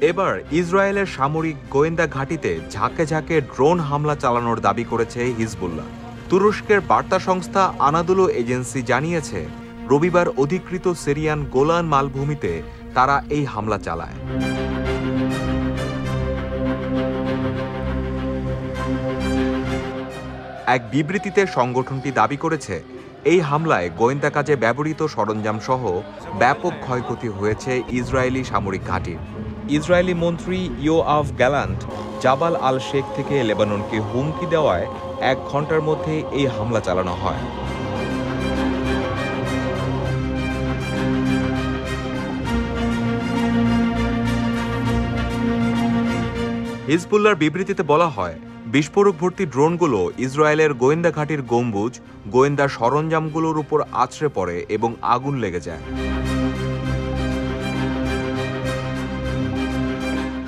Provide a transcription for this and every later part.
এবার ইসরায়েলের সামরিক গোয়েন্দা ঘাঁটিতে ঝাঁকে ঝাঁকে ড্রোন হামলা চালানোর দাবি করেছে হিজবুল্লাহ। তুরস্কের বার্তা সংস্থা আনাদুলো এজেন্সি জানিয়েছে, রবিবার অধিকৃত সিরিয়ান গোলান মালভূমিতে তারা এই হামলা চালায়। এক বিবৃতিতে সংগঠনটি দাবি করেছে, এই হামলায় গোয়েন্দা কাজে ব্যবহৃত সরঞ্জাম সহ ব্যাপক ক্ষয়ক্ষতি হয়েছে ইসরায়েলি সামরিক ঘাঁটির। ইসরায়েলি মন্ত্রী ইও আফ গ্যালান্ট জাবাল আল শেখ থেকে লেবাননকে হুমকি দেওয়ায় এক ঘণ্টার মধ্যে এই হামলা চালানো হয়। হিজবুল্লার বিবৃতিতে বলা হয়, বিস্ফোরক ভর্তি ড্রোনগুলো ইসরায়েলের গোয়েন্দা ঘাঁটির গম্বুজ, গোয়েন্দা সরঞ্জামগুলোর উপর আছড়ে পড়ে এবং আগুন লেগে যায়।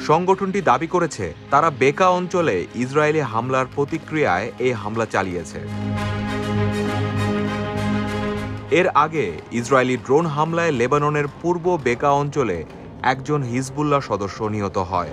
সংগঠনটি দাবি করেছে, তারা বেকা অঞ্চলে ইসরায়েলি হামলার প্রতিক্রিয়ায় এই হামলা চালিয়েছে। এর আগে ইসরায়েলি ড্রোন হামলায় লেবাননের পূর্ব বেকা অঞ্চলে একজন হিজবুল্লাহ সদস্য নিহত হয়।